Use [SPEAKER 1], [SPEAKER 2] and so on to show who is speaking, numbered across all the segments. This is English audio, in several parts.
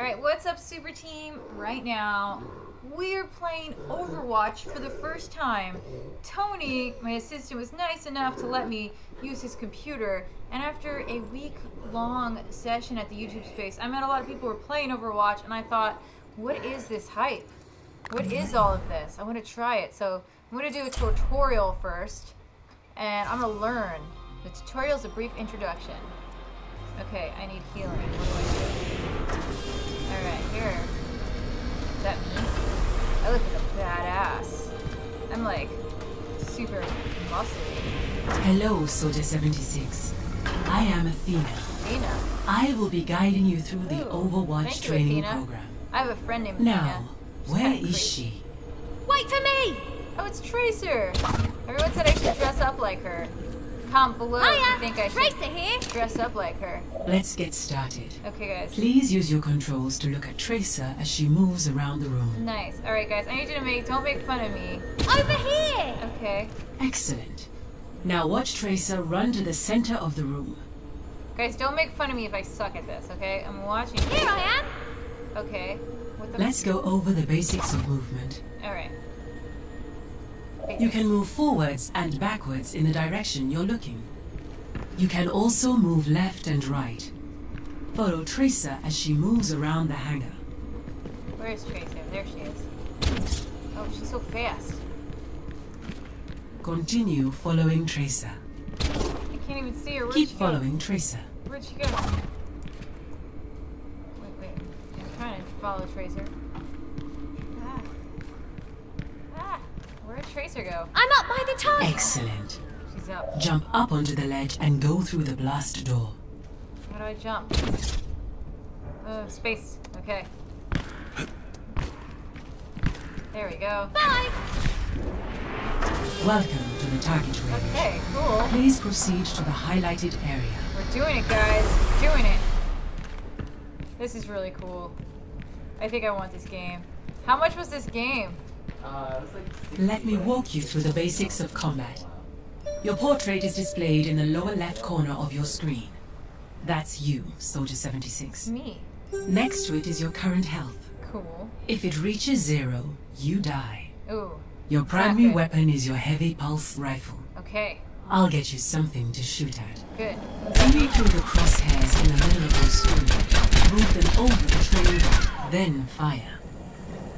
[SPEAKER 1] Alright, what's up, Super Team? Right now, we're playing Overwatch for the first time. Tony, my assistant, was nice enough to let me use his computer, and after a week-long session at the YouTube space, I met a lot of people who were playing Overwatch, and I thought, what is this hype? What is all of this? I want to try it, so I'm going to do a tutorial first, and I'm going to learn. The tutorial is a brief introduction. Okay, I need healing. What do I do? Alright, here. Is that me? I look like a badass. I'm like super muscly.
[SPEAKER 2] Hello, Soldier 76. I am Athena.
[SPEAKER 1] Athena.
[SPEAKER 2] I will be guiding you through the Overwatch
[SPEAKER 1] thank you,
[SPEAKER 2] training
[SPEAKER 1] Athena.
[SPEAKER 2] program.
[SPEAKER 1] I have a friend named
[SPEAKER 2] Now,
[SPEAKER 1] Athena. She's
[SPEAKER 2] where
[SPEAKER 1] kinda
[SPEAKER 2] is
[SPEAKER 1] crazy.
[SPEAKER 2] she?
[SPEAKER 3] Wait for me!
[SPEAKER 1] Oh, it's Tracer! Everyone said I should dress up like her. Comment below if you
[SPEAKER 3] Hiya!
[SPEAKER 1] think I should
[SPEAKER 3] Tracer here!
[SPEAKER 1] dress up like her.
[SPEAKER 2] Let's get started.
[SPEAKER 1] Okay, guys.
[SPEAKER 2] Please use your controls to look at Tracer as she moves around the room.
[SPEAKER 1] Nice. Alright, guys. I need you to make... Don't make fun of me.
[SPEAKER 3] Over here!
[SPEAKER 1] Okay.
[SPEAKER 2] Excellent. Now watch Tracer run to the center of the room.
[SPEAKER 1] Guys, don't make fun of me if I suck at this, okay? I'm watching.
[SPEAKER 3] Here I am!
[SPEAKER 1] Okay. What the...
[SPEAKER 2] Let's go over the basics of movement.
[SPEAKER 1] Alright.
[SPEAKER 2] You can move forwards and backwards in the direction you're looking. You can also move left and right. Follow Tracer as she moves around the hangar.
[SPEAKER 1] Where is Tracer? There she is. Oh, she's so fast.
[SPEAKER 2] Continue following Tracer.
[SPEAKER 1] I can't even see her. Where'd
[SPEAKER 2] Keep following Tracer.
[SPEAKER 1] Where'd she go? Wait, wait. I'm trying to follow Tracer. Tracer go?
[SPEAKER 3] I'm up by the target!
[SPEAKER 2] Excellent.
[SPEAKER 1] She's up.
[SPEAKER 2] Jump up onto the ledge and go through the blast door.
[SPEAKER 1] How do I jump? Oh, space. Okay. There we go.
[SPEAKER 3] Bye!
[SPEAKER 2] Welcome to the target range.
[SPEAKER 1] Okay, cool.
[SPEAKER 2] Please proceed to the highlighted area.
[SPEAKER 1] We're doing it, guys. We're doing it. This is really cool. I think I want this game. How much was this game?
[SPEAKER 4] Uh, it was like
[SPEAKER 2] Let me walk you through the basics of combat. Your portrait is displayed in the lower left corner of your screen. That's you, Soldier 76.
[SPEAKER 1] Me.
[SPEAKER 2] Next to it is your current health.
[SPEAKER 1] Cool.
[SPEAKER 2] If it reaches zero, you die.
[SPEAKER 1] Ooh.
[SPEAKER 2] Your primary weapon is your heavy pulse rifle.
[SPEAKER 1] Okay.
[SPEAKER 2] I'll get you something to shoot at.
[SPEAKER 1] Good.
[SPEAKER 2] Aim through the crosshairs in the middle of your screen. Move them over the bot, then fire.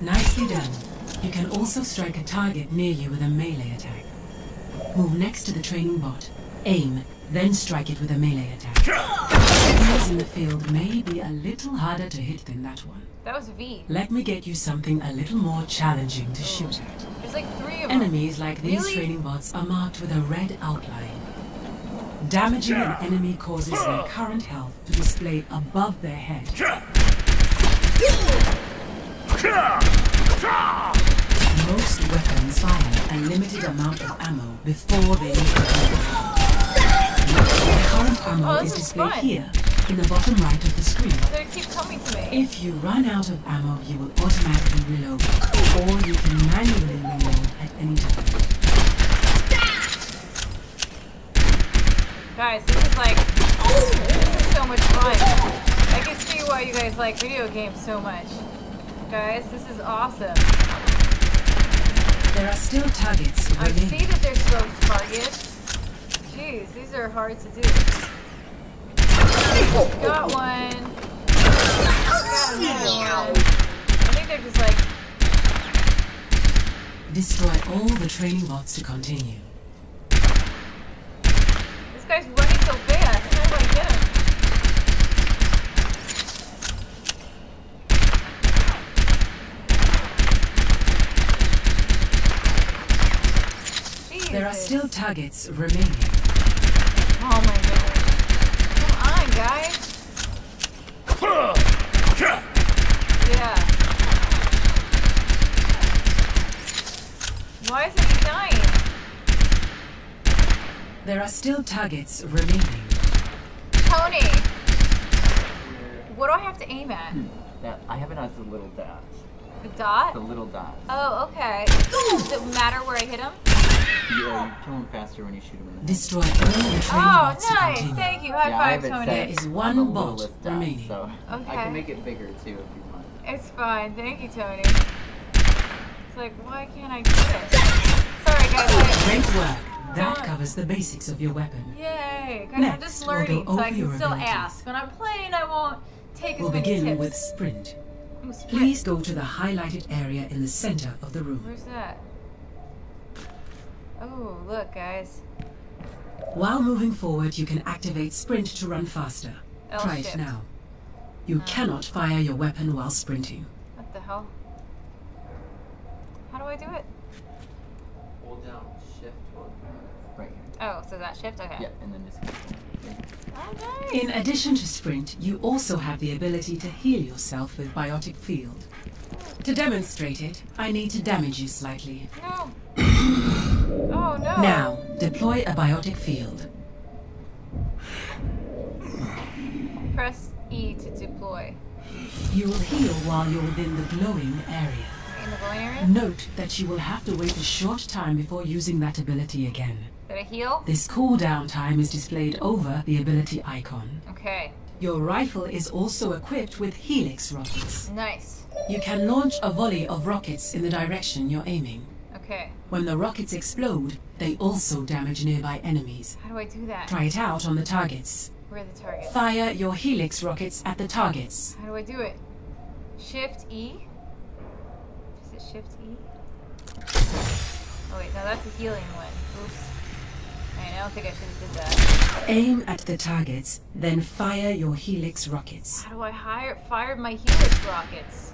[SPEAKER 2] Nicely done. You can also strike a target near you with a melee attack. Move next to the training bot. Aim, then strike it with a melee attack. Enemies in the field may be a little harder to hit than that one.
[SPEAKER 1] That was V.
[SPEAKER 2] Let me get you something a little more challenging to shoot at.
[SPEAKER 1] There's like three of them.
[SPEAKER 2] Enemies like these
[SPEAKER 1] Really?
[SPEAKER 2] training bots are marked with a red outline. Damaging an enemy causes their current health to display above their head. Most weapons fire a limited amount of ammo before they leave the. Current ammo
[SPEAKER 1] Oh,
[SPEAKER 2] is
[SPEAKER 1] is
[SPEAKER 2] displayed
[SPEAKER 1] fun.
[SPEAKER 2] here, in the bottom right of the screen.
[SPEAKER 1] They keep coming to me.
[SPEAKER 2] If you run out of ammo, you will automatically reload, or you can manually reload at any time.
[SPEAKER 1] Guys, this is like this is so much fun. I can see why you guys like video games so much. Guys, this is awesome.
[SPEAKER 2] There are still targets
[SPEAKER 1] I see that there's still targets. Jeez, these are hard to do. Got one. Got another one. I think they're just like
[SPEAKER 2] Destroy all the training bots to continue.
[SPEAKER 1] this guy's running so fast. How do I get him?
[SPEAKER 2] There are still targets remaining.
[SPEAKER 1] Oh my goodness. Come on, guys. Yeah. Why isn't he dying?
[SPEAKER 2] There are still targets remaining.
[SPEAKER 1] Tony! What do I have to aim at? Hmm.
[SPEAKER 4] that. I have it as the little dot.
[SPEAKER 1] The dot?
[SPEAKER 4] The little dot.
[SPEAKER 1] Oh, okay. Does it matter where I hit him?
[SPEAKER 4] Yeah, you kill him faster when you shoot him in the head.
[SPEAKER 2] Destroy all the training
[SPEAKER 1] Oh, nice. Thank you. High
[SPEAKER 4] yeah,
[SPEAKER 1] five,
[SPEAKER 4] have it
[SPEAKER 1] Tony.
[SPEAKER 4] set.
[SPEAKER 2] There is one
[SPEAKER 4] a
[SPEAKER 2] bot
[SPEAKER 4] littlest guy,
[SPEAKER 2] remaining.
[SPEAKER 4] So I can make it bigger too if you want.
[SPEAKER 1] It's fine. Thank you, Tony. It's like, why can't I do it? Sorry, guys. I-
[SPEAKER 2] Great work. That covers the basics of your weapon.
[SPEAKER 1] Yay! Guys, I'm
[SPEAKER 2] Next,
[SPEAKER 1] just
[SPEAKER 2] we'll
[SPEAKER 1] so I can still
[SPEAKER 2] abilities.
[SPEAKER 1] ask. When I'm playing, I won't take as
[SPEAKER 2] We'll
[SPEAKER 1] many
[SPEAKER 2] begin
[SPEAKER 1] tips.
[SPEAKER 2] with sprint.
[SPEAKER 1] Ooh, sprint.
[SPEAKER 2] Please go to the highlighted area in the center of the room.
[SPEAKER 1] Where's that? Oh, look, guys.
[SPEAKER 2] While moving forward, you can activate sprint to run faster.
[SPEAKER 1] L
[SPEAKER 2] Try
[SPEAKER 1] shift.
[SPEAKER 2] it now. You uh. cannot fire your weapon while sprinting.
[SPEAKER 1] What the hell? How do I do it?
[SPEAKER 4] Hold down shift or right here.
[SPEAKER 1] Oh, so that shift? Okay.
[SPEAKER 4] Yeah, and then just.
[SPEAKER 1] Oh, nice.
[SPEAKER 2] In addition to sprint, you also have the ability to heal yourself with Biotic Field. To demonstrate it, I need to damage you slightly.
[SPEAKER 1] No. Oh, no.
[SPEAKER 2] Now, deploy a Biotic Field.
[SPEAKER 1] Press E to deploy.
[SPEAKER 2] You will heal while you're within the glowing area.
[SPEAKER 1] In the glowing area?
[SPEAKER 2] Note that you will have to wait a short time before using that ability again.
[SPEAKER 1] Did I heal?
[SPEAKER 2] This cooldown time is displayed over the ability icon.
[SPEAKER 1] Okay.
[SPEAKER 2] Your rifle is also equipped with Helix rockets.
[SPEAKER 1] Nice.
[SPEAKER 2] You can launch a volley of rockets in the direction you're aiming.
[SPEAKER 1] Okay.
[SPEAKER 2] When the rockets explode, they also damage nearby enemies.
[SPEAKER 1] How do I do that?
[SPEAKER 2] Try it out on the targets.
[SPEAKER 1] Where are the targets?
[SPEAKER 2] Fire your Helix rockets at the targets.
[SPEAKER 1] How do I do it? Shift E? Is it Shift E? Oh wait, no, that's the healing one. Oops. I don't think I should have did that.
[SPEAKER 2] Aim at the targets, then fire your Helix rockets.
[SPEAKER 1] How do I hire fire my Helix rockets?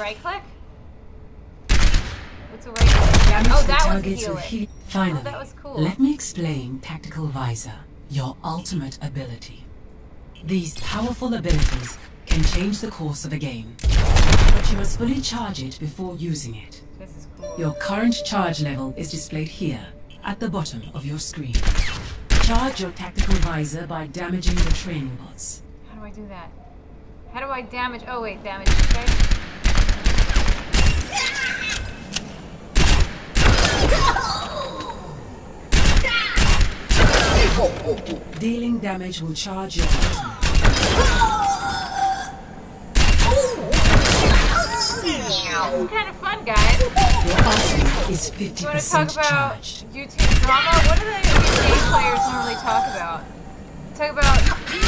[SPEAKER 1] Right click? What's right?
[SPEAKER 2] Damage
[SPEAKER 1] oh, that was healing.
[SPEAKER 2] Finally, oh,
[SPEAKER 1] that was cool.
[SPEAKER 2] let me explain Tactical Visor, your ultimate ability. These powerful abilities can change the course of a game, but you must fully charge it before using it.
[SPEAKER 1] This is cool.
[SPEAKER 2] Your current charge level is displayed here, at the bottom of your screen. Charge your Tactical Visor by damaging the training bots.
[SPEAKER 1] How do I do that? How do I damage? Oh wait, damage. Okay.
[SPEAKER 2] Dealing damage will charge your ultimate.
[SPEAKER 1] It's kind of fun, guys.
[SPEAKER 2] Your ultimate is 50%
[SPEAKER 1] You want to talk about
[SPEAKER 2] charged.
[SPEAKER 1] YouTube drama? What do the game players normally talk about? Talk about the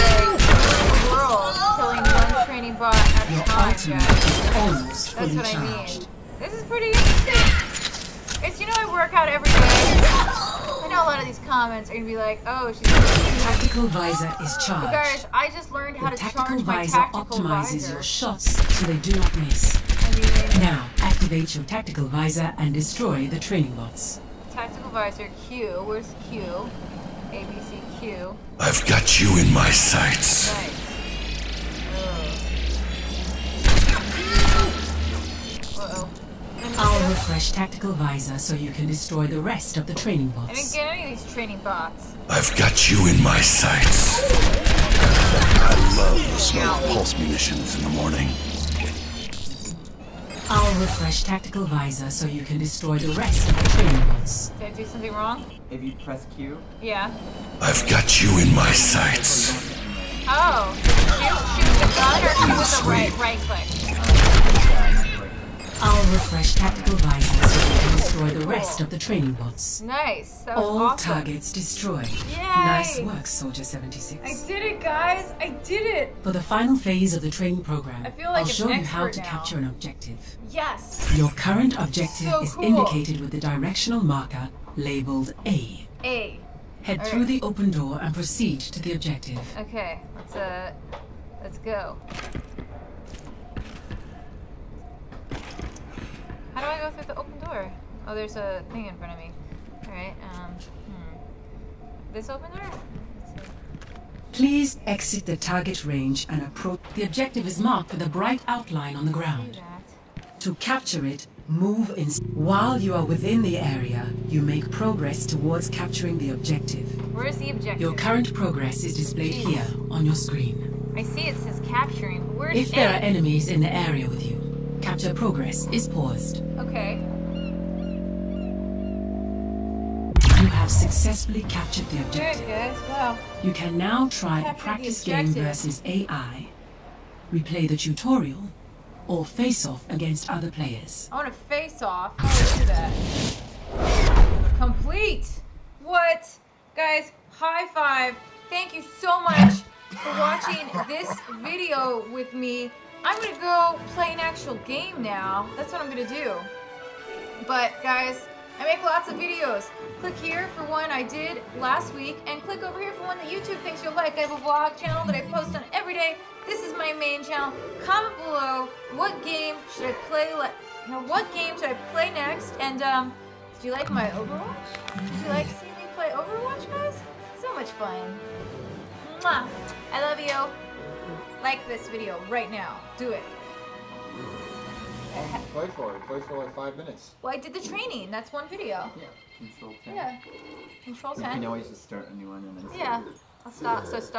[SPEAKER 1] world killing one training bot at a time, guys. That's what I mean.
[SPEAKER 2] charged.
[SPEAKER 1] This is pretty interesting. It's you know I work out every day. Comments are gonna be like, oh, she's.
[SPEAKER 2] Tactical Visor is
[SPEAKER 1] But
[SPEAKER 2] charged.
[SPEAKER 1] guys, I just learned how
[SPEAKER 2] The
[SPEAKER 1] to
[SPEAKER 2] tactical
[SPEAKER 1] charge my
[SPEAKER 2] visor
[SPEAKER 1] tactical
[SPEAKER 2] optimizes
[SPEAKER 1] visor.
[SPEAKER 2] your shots so they do not miss.
[SPEAKER 1] I mean,
[SPEAKER 2] Now, activate your tactical visor and destroy the training bots.
[SPEAKER 1] tactical visor Q. Where's Q? A B C Q.
[SPEAKER 5] I've got you in my sights.
[SPEAKER 1] Nice.
[SPEAKER 2] I'll refresh tactical visor so you can destroy the rest of the training bots.
[SPEAKER 1] I didn't
[SPEAKER 2] bots.
[SPEAKER 1] get any of these training bots.
[SPEAKER 5] I've got you in my sights. I love the smell of pulse munitions in the morning.
[SPEAKER 2] I'll refresh tactical visor so you can destroy the rest of the training bots.
[SPEAKER 1] Did I do something wrong?
[SPEAKER 4] If you press Q,
[SPEAKER 1] Yeah.
[SPEAKER 5] I've got you in my sights.
[SPEAKER 1] Oh. Shoot, shoot the gun or shoot with the right right click.
[SPEAKER 2] I'll refresh tactical visor so you can destroy the rest of the training bots.
[SPEAKER 1] Nice. That was
[SPEAKER 2] All
[SPEAKER 1] awesome.
[SPEAKER 2] targets destroyed.
[SPEAKER 1] Yay!
[SPEAKER 2] Nice work, Soldier 76.
[SPEAKER 1] I did it, guys. I did it.
[SPEAKER 2] For the final phase of the training program,
[SPEAKER 1] I feel like
[SPEAKER 2] I'll show you how to
[SPEAKER 1] now.
[SPEAKER 2] capture an objective.
[SPEAKER 1] Yes.
[SPEAKER 2] Your current objective
[SPEAKER 1] So
[SPEAKER 2] is
[SPEAKER 1] cool.
[SPEAKER 2] indicated with the directional marker labeled A.
[SPEAKER 1] A.
[SPEAKER 2] Head
[SPEAKER 1] Alright.
[SPEAKER 2] through the open door and proceed to the objective.
[SPEAKER 1] Okay. Let's uh. Let's go. How do I go through the open door? Oh, there's a thing in front of me. All right. Um. Hmm. This open door.
[SPEAKER 2] Please exit the target range and approach. The objective is marked with a bright outline on the ground. To capture it, move in. While you are within the area, you make progress towards capturing the objective.
[SPEAKER 1] Where's the objective?
[SPEAKER 2] Your current progress is displayed here on your screen.
[SPEAKER 1] I see it says capturing. but Where's
[SPEAKER 2] If there are enemies in the area with you, capture progress is paused.
[SPEAKER 1] Okay.
[SPEAKER 2] You have successfully captured the objective.
[SPEAKER 1] guys. Wow.
[SPEAKER 2] You can now try a practice game versus AI, replay the tutorial, or face off against other players.
[SPEAKER 1] I want to face off. How do I do that? Complete. What? Guys, high five. Thank you so much for watching this video with me. I'm to go play an actual game now. That's what I'm to do. But, guys, I make lots of videos. Click here for one I did last week, and click over here for one that YouTube thinks you'll like. I have a vlog channel that I post on every day. This is my main channel. Comment below what game should I play. Le- no, what game should I play next? And um, do you like my Overwatch? Do you like seeing me play Overwatch, guys? So much fun. Mwah! I love you. Like this video right now. Do it.
[SPEAKER 6] Um, play for it. Play for like five minutes.
[SPEAKER 1] Well, I did the training. That's one video.
[SPEAKER 4] Yeah. Control 10.
[SPEAKER 1] Yeah. Control
[SPEAKER 4] You
[SPEAKER 1] 10.
[SPEAKER 4] can always just start a new one and then.
[SPEAKER 1] Yeah. I'll stop. So stop.